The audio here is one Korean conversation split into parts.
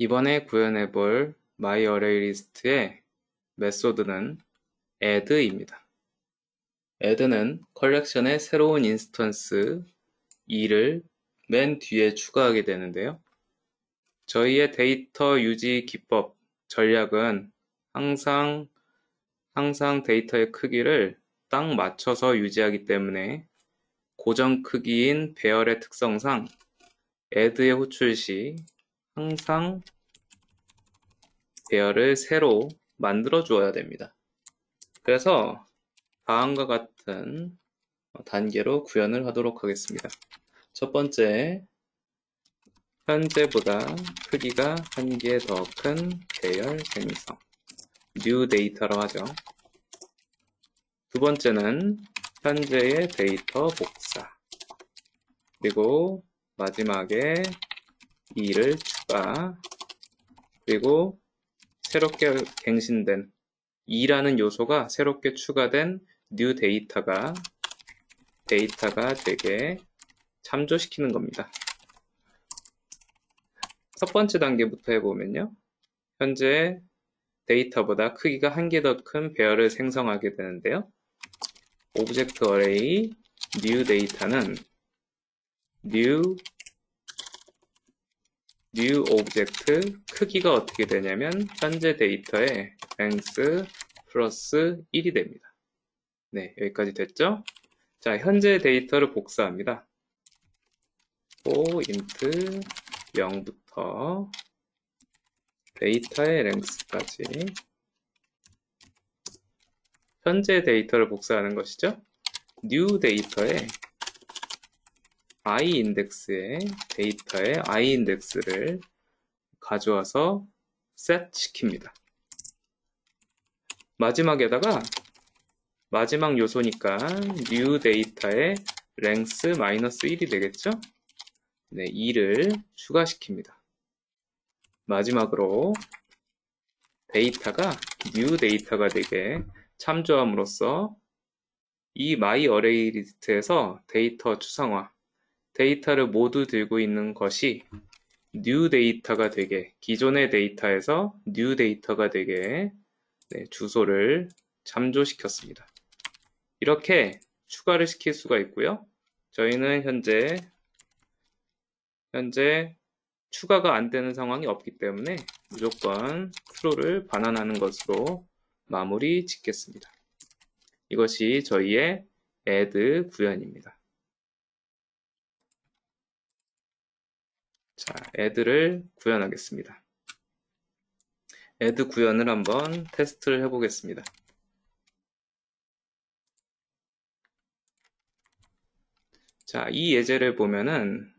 이번에 구현해 볼 myArrayList의 method는 add입니다. add는 컬렉션의 새로운 instance e를 맨 뒤에 추가하게 되는데요. 저희의 데이터 유지 기법, 전략은 항상 항상 데이터의 크기를 딱 맞춰서 유지하기 때문에 고정 크기인 배열의 특성상 add의 호출 시 항상 배열을 새로 만들어 주어야 됩니다. 그래서 다음과 같은 단계로 구현을 하도록 하겠습니다. 첫 번째, 현재보다 크기가 한 개 더 큰 배열 생성 new 데이터로 하죠. 두 번째는 현재의 데이터 복사 그리고 마지막에 2를 추가 그리고 새롭게 갱신된 2라는 요소가 새롭게 추가된 new 데이터가 데이터가 되게 참조시키는 겁니다. 첫 번째 단계부터 해보면요. 현재 데이터보다 크기가 한 개 더 큰 배열을 생성하게 되는데요. object array new 데이터는 new new object 크기가 어떻게 되냐면 현재 데이터의 length 플러스 1이 됩니다. 네, 여기까지 됐죠? 자, 현재 데이터를 복사합니다. for int 0부터 데이터의 length까지 현재 데이터를 복사하는 것이죠. new 데이터에 i 인덱스에 데이터의 i 인덱스를 가져와서 set 시킵니다. 마지막에다가 마지막 요소니까 new 데이터의 length 마이너스 1이 되겠죠? 네, e를 추가시킵니다. 마지막으로 데이터가 new 데이터가 되게 참조함으로써 이 myArrayList에서 데이터 추상화, 데이터를 모두 들고 있는 것이 new 데이터가 되게 기존의 데이터에서 new 데이터가 되게 네, 주소를 참조시켰습니다. 이렇게 추가를 시킬 수가 있고요. 저희는 현재 현재 추가가 안 되는 상황이 없기 때문에 무조건 true를 반환하는 것으로 마무리 짓겠습니다. 이것이 저희의 add 구현입니다. 자, add를 구현하겠습니다. add 구현을 한번 테스트를 해보겠습니다. 자, 이 예제를 보면은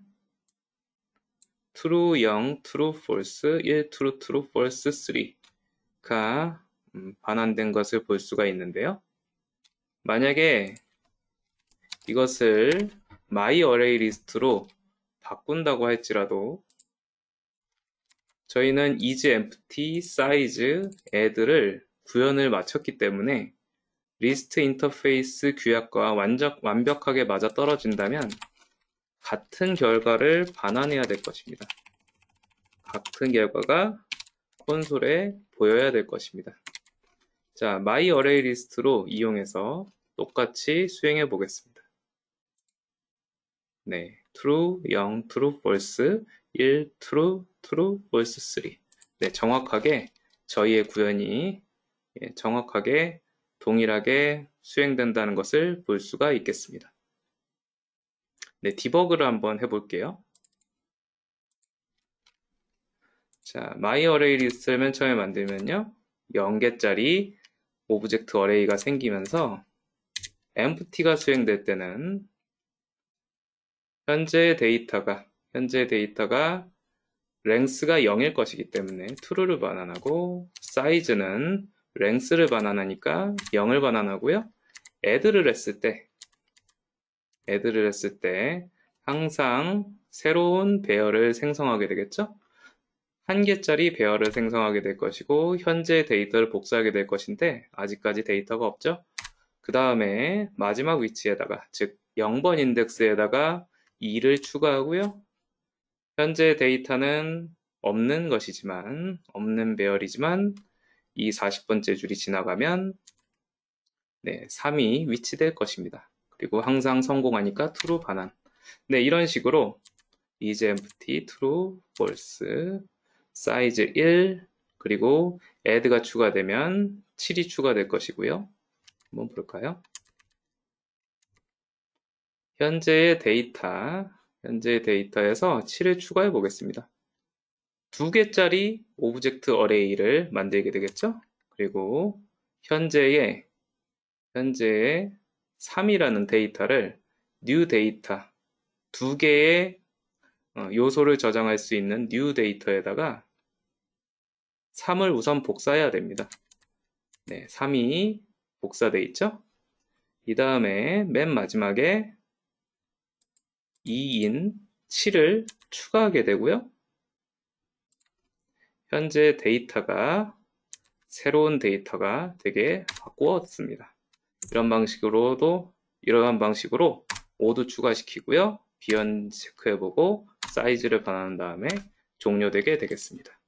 true 0, true false, 1, true, true, false 3가 음, 반환된 것을 볼 수가 있는데요. 만약에 이것을 myArrayList로 바꾼다고 할지라도 저희는 is empty, size, add를 구현을 마쳤기 때문에 리스트 인터페이스 규약과 완전, 완벽하게 맞아 떨어진다면 같은 결과를 반환해야 될 것입니다. 같은 결과가 콘솔에 보여야 될 것입니다. 자, myArrayList로 이용해서 똑같이 수행해 보겠습니다. 네, true 0, true false 1, true, true, false 3. 네, 정확하게 저희의 구현이 예, 정확하게 동일하게 수행된다는 것을 볼 수가 있겠습니다. 네, debug를 한번 해볼게요. 자, myArrayList를 맨 처음에 만들면요. 0개짜리 object array가 생기면서 empty가 수행될 때는 현재 데이터가 현재 데이터가 length가 0일 것이기 때문에 true를 반환하고 size는 length를 반환하니까 0을 반환하고요. add를 했을 때 add를 했을 때 항상 새로운 배열을 생성하게 되겠죠? 한 개짜리 배열을 생성하게 될 것이고 현재 데이터를 복사하게 될 것인데 아직까지 데이터가 없죠? 그 다음에 마지막 위치에다가 즉 0번 인덱스에다가 2를 추가하고요. 현재 데이터는 없는 것이지만 없는 배열이지만 이 40번째 줄이 지나가면 네, 3이 위치될 것입니다. 그리고 항상 성공하니까 true 반환. 네, 이런 식으로 is empty, true, false, size 1, 그리고 add가 추가되면 7이 추가될 것이고요. 한번 볼까요? 현재의 데이터, 현재의 데이터에서 7을 추가해 보겠습니다. 두 개짜리 object array를 만들게 되겠죠? 그리고 현재의 현재의 3이라는 데이터를 new 데이터 두 개의 어, 요소를 저장할 수 있는 new 데이터에다가 3을 우선 복사해야 됩니다. 네, 3이 복사돼 있죠? 이 다음에 맨 마지막에 2인 7을 추가하게 되고요. 현재 데이터가 새로운 데이터가 되게 바꾸었습니다. 이런 방식으로도 이러한 방식으로 모두 추가시키고요. 비연 체크해보고 사이즈를 반환한 다음에 종료되게 되겠습니다.